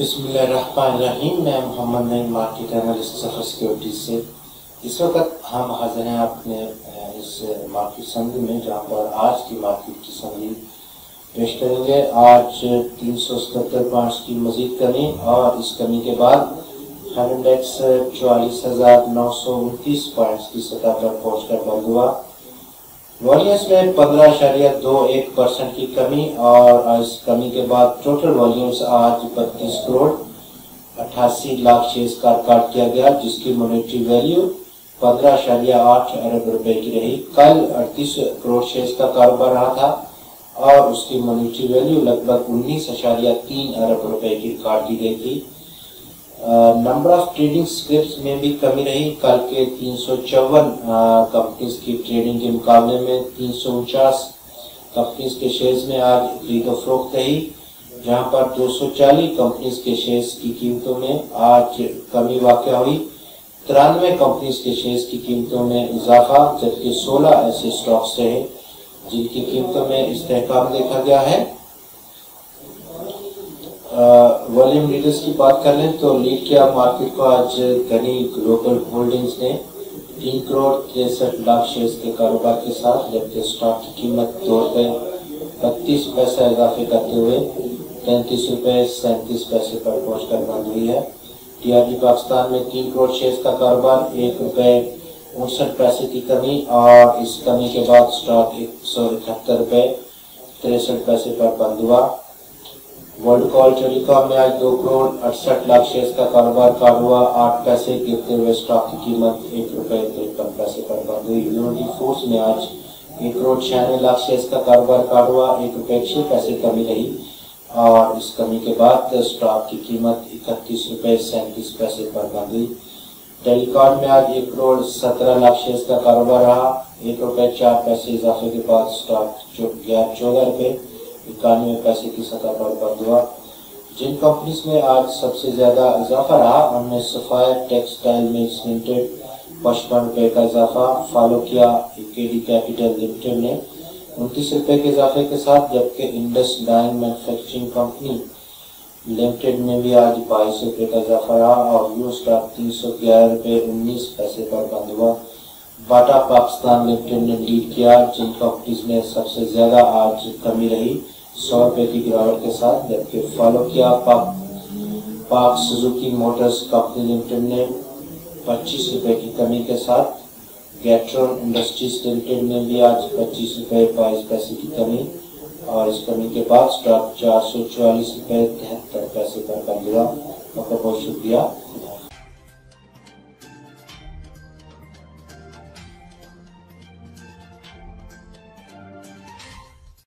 بسم اللہ الرحمن الرحیم۔ میں محمد نعیم مارکیٹ انالسٹ سفر سیکیورٹی سے۔ اس وقت ہم حاضر ہیں اپنے اس مارکیٹ سمری میں، جہاں پر آج کی مارکیٹ کی سمری پیش کریں گے۔ آج تین سو ستر پانچ کی مزید کمی اور اس کمی کے بعد ہینڈیکس چوالیس ہزار نو سو انتیس پوائنٹس کی سطح پر پہنچ کر بند ہوا۔ والیومز میں پندرہ اشاریہ دو، ایک پرسنٹ کی کمی اور اس کمی کے بعد ٹوٹل والیومز آج بتیس کروڑ اٹھاسی لاکھ شیئرز کا ریکارڈ کیا گیا، جس کی مونیٹری ویلیو پندرہ اشاریہ آٹھ ارب روپے کی رہی۔ کل اڑتیس کروڑ شیئرز کا کاروبار رہا تھا اور اس کی مونیٹری ویلیو لگ بھگ انیس اشاریہ تین ارب روپے کی ریکارڈ کی گئی تھی۔ نمبر آف ٹریڈنگ سکرپس میں بھی کمی رہی کل کے تین سو چون کمپنیز کی ٹریڈنگ کے مقابلے میں تین سو انچاس کمپنیز کے شیئرز میں آج خرید و فروخت رہی جہاں پر دو سو چالیس کمپنیز کے شیئرز کی قیمتوں میں آج کمی واقع ہوئی۔ ترانوے کمپنیز کے شیئرز کی قیمتوں میں اضافہ، جبکہ سولہ ایسے سٹاکس رہے جن کی قیمتوں میں استحکام دیکھا گیا ہے۔ والیوم لیڈرز کی بات کر لیں تو لیڈ کیا مارکیٹ کو آج گنی گلوبل ہولڈنگز نے تین کروڑ تریسٹھ لاکھ شیئرز کے کاروبار کے ساتھ جبکہ سٹاک کی قیمت دو روپے بتیس پیسہ اضافے کرتے ہوئے تینتیس روپے سینتیس پیسے پر پہنچ کر بند ہوئی ہے۔ ٹی آر جی پاکستان میں تین کروڑ شیئرز کا کاروبار ایک روپے انسٹھ پیسے کی کمی اور اس کمی کے بعد سٹاک ایک سو اکہتر روپے تریسٹھ پیسے پر بند ہوا۔ ورلڈ کال ٹیلی کام میں آج دو کروڑ اڑسٹھ لاکھ شیئرز کا کاروبار کار ہوا۔ آٹھ پیسے گرتے ہوئے سٹاک کی قیمت ایک روپے ترپن پیسے پر بند ہوئی یونٹی فورس میں آج ایک کروڑ چھیانوے لاکھ شیئرز کا کاروبار کار ہوا۔ ایک روپے چھ پیسے کمی رہی۔ اور اس کمی کے بعد سٹاک کی قیمت اکتیس روپے سینتیس پیسے پر بند ہوئی ٹیلی کارڈ میں آج ایک کروڑ سترہ لاکھ شیئرز کا کاروبار رہا۔ ایک روپے چار پیسے اضافے کے بعد سٹاک گیا۔ چودہ روپے اکانوے پیسے کی سطح پر بند ہوا۔ جن کمپنیز میں آج سب سے زیادہ اضافہ رہا، ان میں سفائر، ٹیکسٹائل ملز لمیٹڈ پچپن روپے کا اضافہ فالو کیا کے ڈی کیپیٹل لمیٹڈ نے انتیس روپے کے اضافے کے ساتھ، جبکہ Indus dyeing manufacturing company limited میں بھی آج بائیس روپے کا اضافہ رہا اور یو اسٹاک تین سو گیارہ روپے انیس پیسے پر بند ہوا۔ باٹا پاکستان لمیٹڈ نے لیڈ کیا، جن کمپنیز میں سب سے زیادہ آج کمی رہی۔ سو روپے کی گراوٹ کے ساتھ، جبکہ فالو کیا پاک پاک سزوکی موٹرز کمپنی لمیٹڈ نے پچیس روپے کی کمی کے ساتھ گیٹرون انڈسٹریز لمیٹڈ نے بھی آج پچیس روپے بائیس پیسے کی کمی اور اس کمی کے بعد سٹاک چار سو چوالیس روپے تہتر پیسے پر بند ہوا بہت شکریہ۔